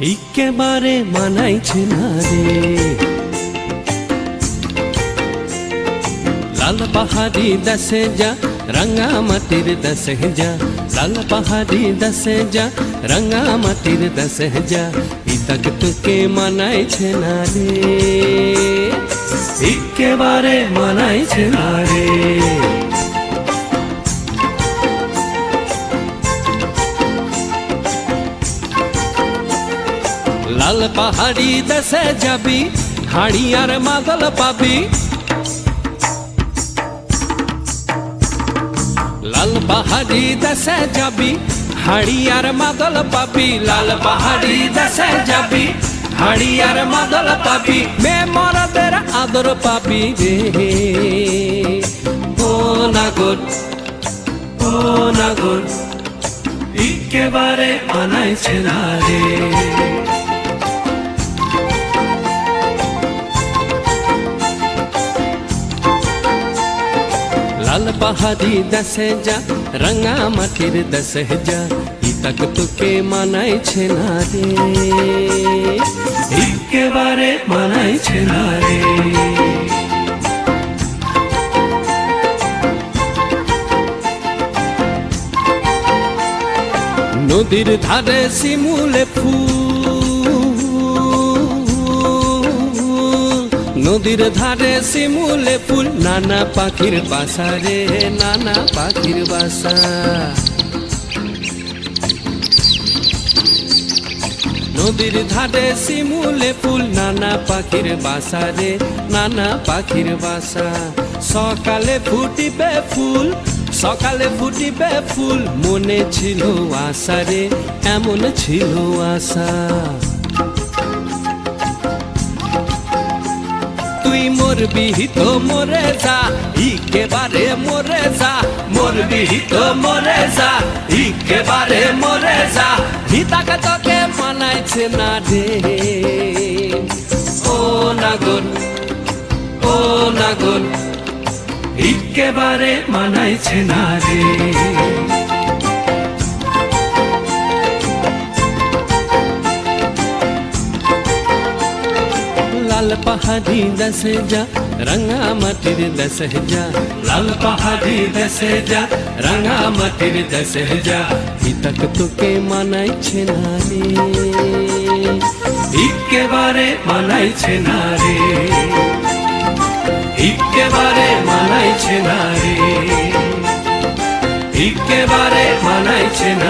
একেবারে মানাইছে না রে। লাল পাহাড়ি দশে যা, রঙা মাটির দশে যা। লাল পাহাড়ি দশে যা, রঙা মাটির দশে যা। ইতক তোকে মানাইছে না রে। একেবারে মানাইছে না রে। লাল পাহাড়ি দেশে যাবি হাড়ি আর মাদল পাবি লাল পাহাড়ি দেশে যাবি হাড়ি আর মাদল পাবি লাল পাহাড়ি দেশে যাবি হাড়ি আর মাদল পাবি মে মরদের আদর পাবি রে ও নাগর ও নাগর একেবারে মানাইছে না রে লাল পাহাড়ি দশে যা রঙা মাটির দশে যা ইতক তোকে মানাইছে না রে একেবারে মানাইছে না রে নদীর ধারে শিমুলে ফুল নদীর ধারে শিমুলে ফুল, নানা পাখির বাসা রে, নানা পাখির বাসা। নদীর ধারে শিমুলে ফুল, নানা পাখির বাসা রে, নানা পাখির বাসা। সকালে ফুটিবে ফুল, সকালে ফুটিবে ফুল, মনে ছিল আশা রে, এমন ছিল আশা। তুই মরবি তো মরে যা ইকেবারে মরে যা, মরবি তো মরে যা ইকেবারে মরে যা। হিতাকে তোকে মানাইছে না রে। ও নাগর ও নাগর একেবারে মানাইছে না রে। পাহাড়ি দশে যা রঙা মাটির দশে যা লাল পাহাড়ি দশে যা রঙা মাটির দশে যা হিতক তোকে মানাইছে না রে একেবারে মানাইছে না রে একেবারে মানাইছে না রে একেবারে মানাইছে না